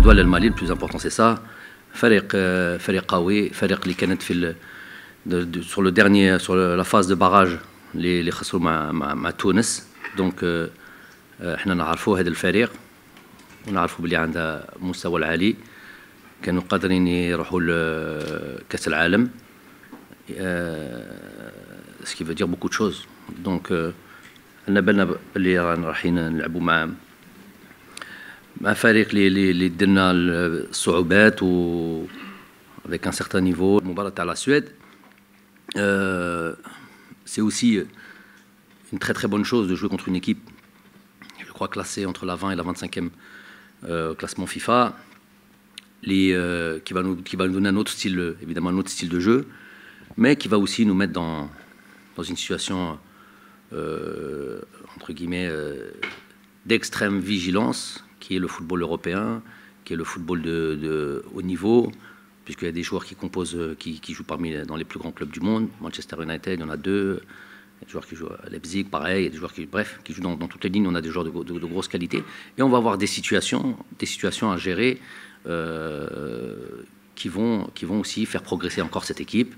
العدوان للمالي البلوز امبورتون سي سا فريق فريق قوي فريق اللي كانت في سور لو ديرني سور لا فاز دو باراج اللي اللي خسروا مع مع, مع تونس. دونك euh, euh, إحنا نعرفوا هذا الفريق ونعرفوا بلي عندها مستوى العالي. كانوا قادرين يروحوا لكاس العالم. سكي فو دير بوكو دو شوز دونك عندنا بالنا بلي راحين نلعبوا مع مع فريق اللي اللي درنا الصعوبات و avec un certain niveau المباراة تاع لا سويد c'est aussi une très très bonne chose de jouer contre une équipe je crois classée entre la 20 et la 25e euh, classement FIFA les, euh, qui, va nous, qui va nous donner un autre style, évidemment un autre style de jeu, mais qui va aussi nous mettre dans, dans une situation, euh, entre guillemets, euh, d'extrême vigilance, qui est le football européen, qui est le football de, haut niveau, puisqu'il y a des joueurs qui composent, qui, jouent parmi dans les plus grands clubs du monde. Manchester United, il y en a deux. Il y a des joueurs qui jouent à Leipzig, pareil. Il y a des joueurs qui, bref, qui jouent dans, toutes les lignes. On a des joueurs de, de, de, grosse qualité. Et on va avoir des situations, des situations à gérer euh, qui, vont, qui vont aussi faire progresser encore cette équipe.